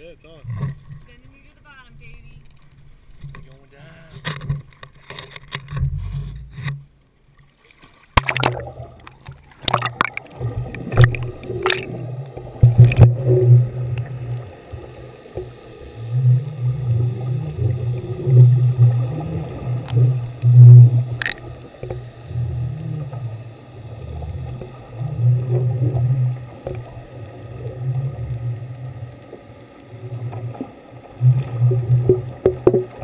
Yeah, it's on. Sending you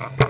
the bottom,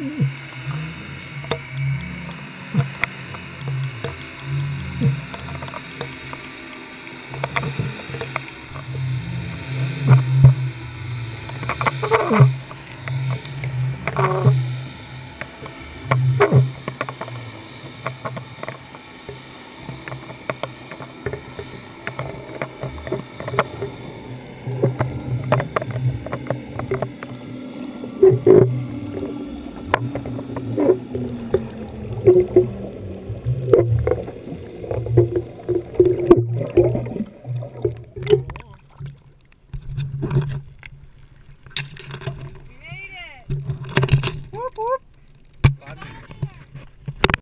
whoop.